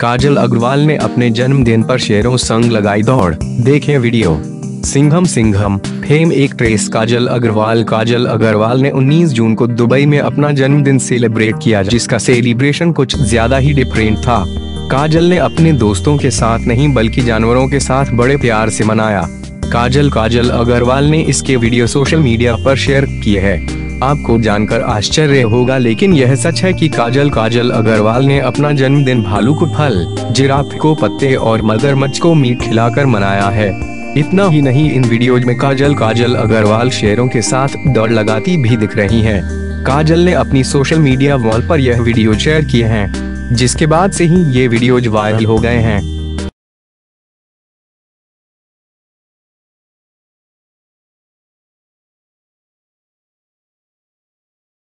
काजल अग्रवाल ने अपने जन्मदिन पर शेरों संग लगाई दौड़। देखें वीडियो। सिंघम सिंघम, फेम एक ट्रेस काजल अग्रवाल। काजल अग्रवाल ने 19 जून को दुबई में अपना जन्मदिन सेलिब्रेट किया, जिसका सेलिब्रेशन कुछ ज़्यादा ही डिफरेंट था। काजल ने अपने दोस्तों के साथ नहीं, बल्कि जानवरों के साथ बड़े प्यार से मनाया। काजल काजल अग्रवाल ने इसके वीडियो सोशल मीडिया पर शेयर किए हैं। आपको जानकर आश्चर्य होगा, लेकिन यह सच है कि काजल काजल अग्रवाल ने अपना जन्मदिन भालू को फल, जिराफ को पत्ते और मगरमच्छ को मीट खिलाकर मनाया है इतना ही नहीं, इन वीडियोज़ में काजल काजल अग्रवाल शेरों के साथ दौड़ लगाती भी दिख रही हैं। काजल ने अपनी सोशल मीडिया वॉल पर यह वीडियो शेयर किए हैं, जिसके बाद से ही ये वीडियोज़ वायरल हो गए हैं